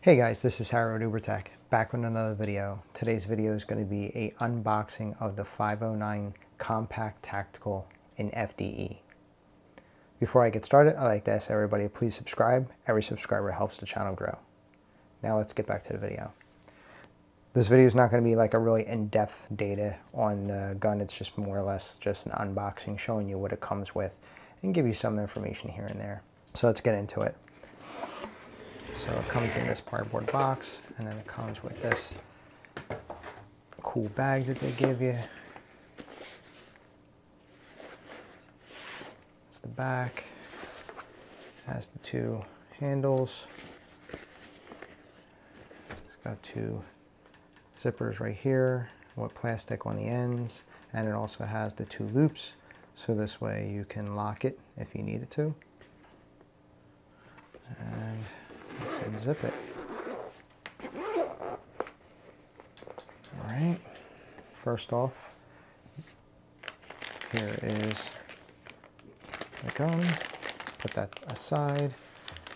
Hey guys, this is Harold UBR Tech, back with another video. Today's video is going to be a unboxing of the 509 Compact Tactical in FDE. Before I get started, I'd like to ask everybody please subscribe. Every subscriber helps the channel grow. Now let's get back to the video. This video is not going to be like a really in-depth data on the gun. It's just more or less just an unboxing showing you what it comes with and give you some information here and there. So let's get into it. So it comes in this cardboard box and then it comes with this cool bag that they give you. It's the back. It has the two handles. It's got two zippers right here with plastic on the ends and it also has the two loops so this way you can lock it if you need it to. And unzip it. All right, first off, here is the gun. Put that aside.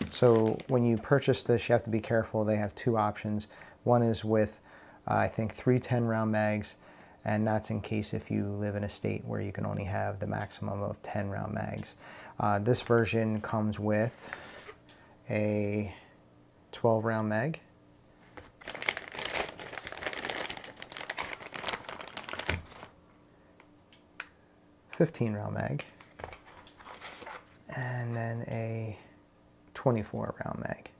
So when you purchase this, you have to be careful. They have two options. One is with, uh, I think, three 10 round mags, and that's in case if you live in a state where you can only have the maximum of 10 round mags. Uh, this version comes with a 12 round mag. Fifteen round mag, and then a 24 round mag,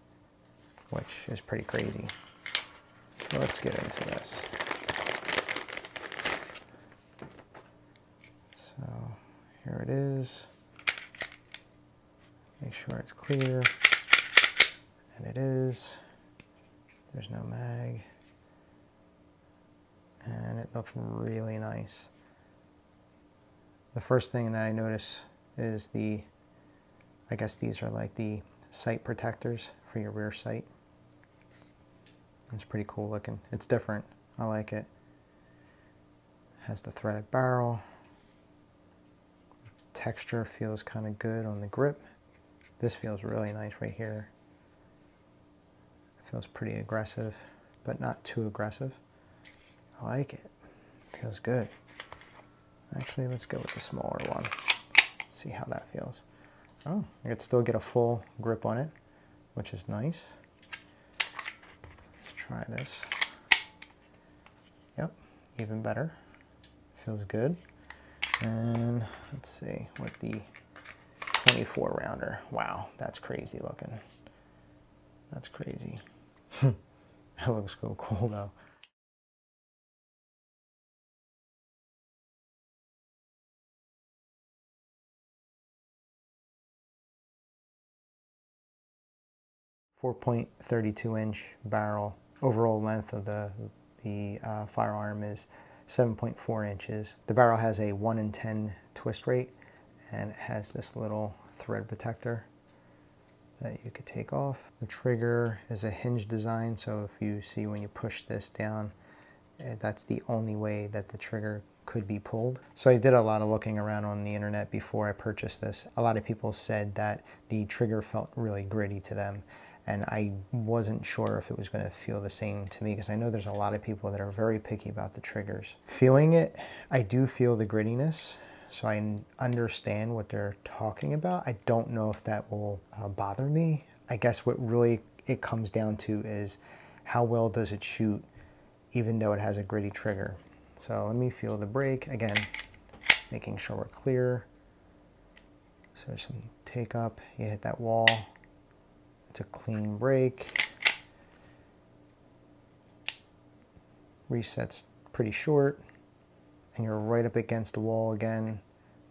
which is pretty crazy. So let's get into this. So here it is. Make sure it's clear. And it is. There's no mag. And it looks really nice. The first thing that I notice is the, I guess these are like the sight protectors for your rear sight. It's pretty cool looking. It's different. I like it. Has the threaded barrel. Texture feels kind of good on the grip. This feels really nice right here. Feels pretty aggressive, but not too aggressive. I like it. Feels good. Actually, let's go with the smaller one. See how that feels. Oh, I could still get a full grip on it, which is nice. Let's try this. Yep, even better. Feels good. And let's see what the 24 rounder. Wow, that's crazy looking. That's crazy. that looks so cool though. Four point thirty-two inch barrel. Overall length of the the uh, firearm is 7.4 inches. The barrel has a 1 in 10 twist rate and it has this little thread protector that you could take off. The trigger is a hinge design, so if you see when you push this down, eh, that's the only way that the trigger could be pulled. So I did a lot of looking around on the internet before I purchased this. A lot of people said that the trigger felt really gritty to them and I wasn't sure if it was going to feel the same to me because I know there's a lot of people that are very picky about the triggers. Feeling it, I do feel the grittiness, so I understand what they're talking about. I don't know if that will uh, bother me. I guess what really it comes down to is how well does it shoot even though it has a gritty trigger. So let me feel the break again, making sure we're clear. So there's some take up, you hit that wall, it's a clean break. Resets pretty short and you're right up against the wall again.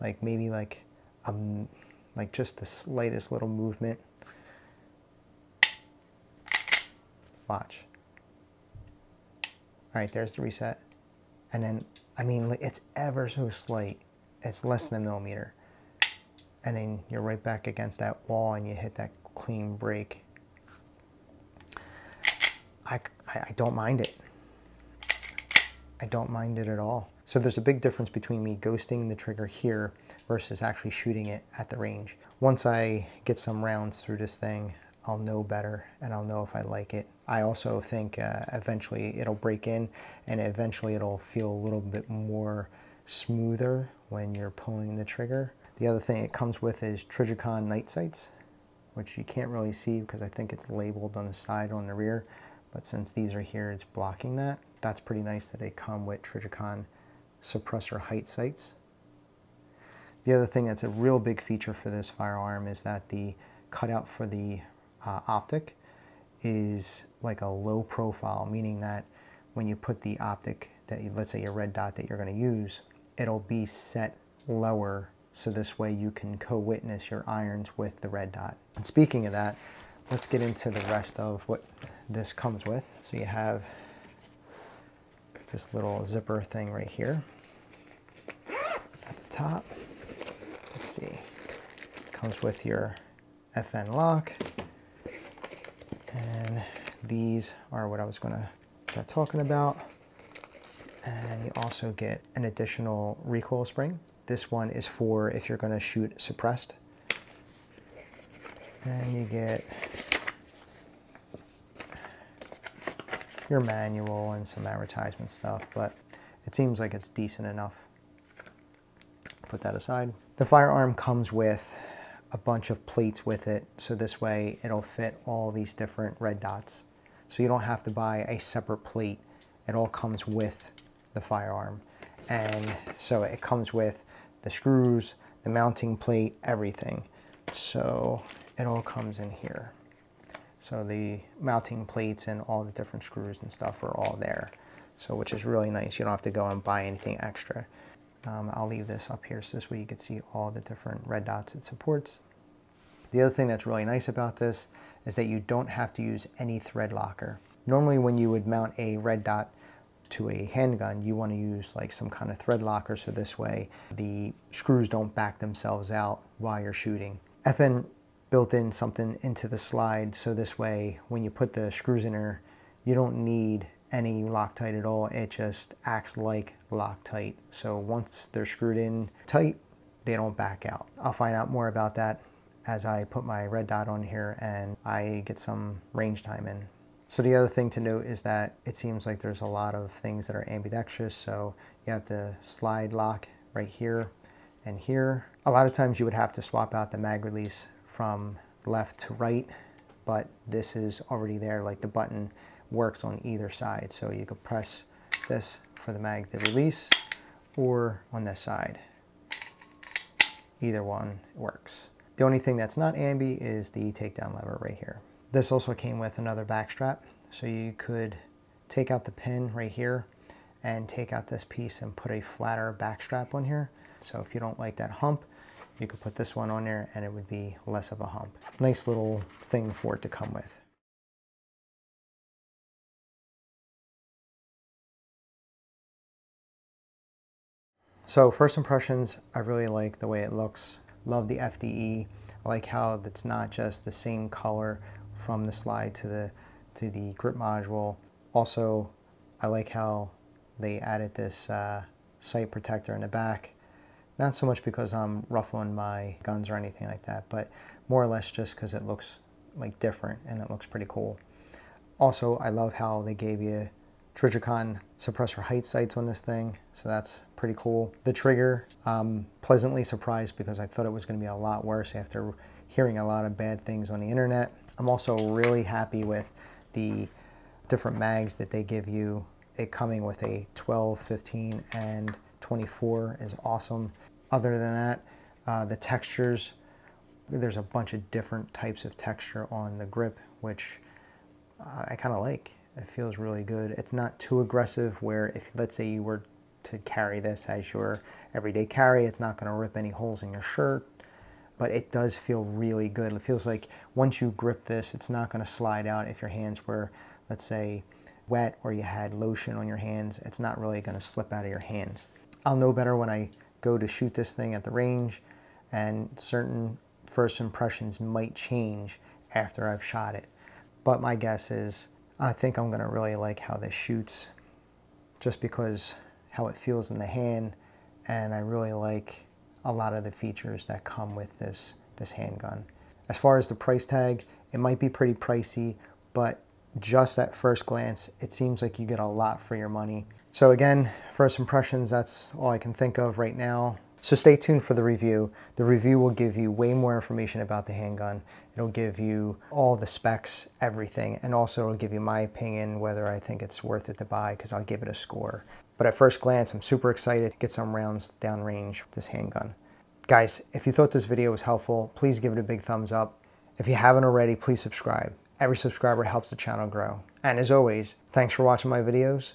Like maybe like um like just the slightest little movement. Watch. All right, there's the reset. And then, I mean, it's ever so slight. It's less than a millimeter. And then you're right back against that wall and you hit that clean break. I, I don't mind it. I don't mind it at all. So there's a big difference between me ghosting the trigger here versus actually shooting it at the range. Once I get some rounds through this thing, I'll know better and I'll know if I like it I also think uh, eventually it'll break in and eventually it'll feel a little bit more smoother when you're pulling the trigger. The other thing it comes with is Trijicon night sights, which you can't really see because I think it's labeled on the side on the rear. But since these are here, it's blocking that. That's pretty nice that they come with Trijicon suppressor height sights. The other thing that's a real big feature for this firearm is that the cutout for the uh, optic is like a low profile, meaning that when you put the optic that you, let's say your red dot that you're going to use, it'll be set lower so this way you can co-witness your irons with the red dot. And speaking of that, let's get into the rest of what this comes with. So you have this little zipper thing right here at the top. Let's see, comes with your FN lock. And these are what I was gonna start talking about. And you also get an additional recoil spring. This one is for if you're gonna shoot suppressed. And you get your manual and some advertisement stuff, but it seems like it's decent enough. Put that aside. The firearm comes with a bunch of plates with it, so this way it'll fit all these different red dots. So you don't have to buy a separate plate. It all comes with the firearm. And so it comes with the screws, the mounting plate, everything. So it all comes in here. So the mounting plates and all the different screws and stuff are all there. So which is really nice. You don't have to go and buy anything extra. Um, I'll leave this up here so this way you can see all the different red dots it supports. The other thing that's really nice about this is that you don't have to use any thread locker. Normally when you would mount a red dot to a handgun, you want to use like some kind of thread locker so this way the screws don't back themselves out while you're shooting. FN built in something into the slide. So this way when you put the screws in there you don't need any Loctite at all. It just acts like Loctite. So once they're screwed in tight they don't back out. I'll find out more about that as I put my red dot on here and I get some range time in. So the other thing to note is that it seems like there's a lot of things that are ambidextrous. So you have to slide lock right here and here. A lot of times you would have to swap out the mag release from left to right, but this is already there, like the button works on either side. So you could press this for the mag to release or on this side. Either one works. The only thing that's not ambi is the takedown lever right here. This also came with another back strap. So you could take out the pin right here and take out this piece and put a flatter back strap on here. So if you don't like that hump, you could put this one on there and it would be less of a hump. Nice little thing for it to come with. So first impressions, I really like the way it looks. Love the FDE. I like how it's not just the same color from the slide to the to the grip module. Also, I like how they added this uh, sight protector in the back. Not so much because I'm ruffling my guns or anything like that, but more or less just because it looks like different and it looks pretty cool. Also, I love how they gave you Trijicon suppressor height sights on this thing, so that's pretty cool. The trigger, um, pleasantly surprised because I thought it was going to be a lot worse after hearing a lot of bad things on the internet. I'm also really happy with the different mags that they give you. It coming with a 12, 15, and 24 is awesome. Other than that, uh, the textures, there's a bunch of different types of texture on the grip, which I kind of like. It feels really good. It's not too aggressive where if, let's say you were to carry this as your everyday carry, it's not gonna rip any holes in your shirt, but it does feel really good. It feels like once you grip this, it's not gonna slide out if your hands were, let's say, wet or you had lotion on your hands. It's not really gonna slip out of your hands. I'll know better when I go to shoot this thing at the range and certain first impressions might change after I've shot it. But my guess is I think I'm gonna really like how this shoots just because how it feels in the hand and I really like a lot of the features that come with this, this handgun. As far as the price tag, it might be pretty pricey, but just at first glance, it seems like you get a lot for your money. So again, first impressions, that's all I can think of right now. So stay tuned for the review. The review will give you way more information about the handgun. It'll give you all the specs, everything, and also it'll give you my opinion whether I think it's worth it to buy because I'll give it a score. But at first glance, I'm super excited to get some rounds downrange with this handgun. Guys, if you thought this video was helpful, please give it a big thumbs up. If you haven't already, please subscribe. Every subscriber helps the channel grow. And as always, thanks for watching my videos,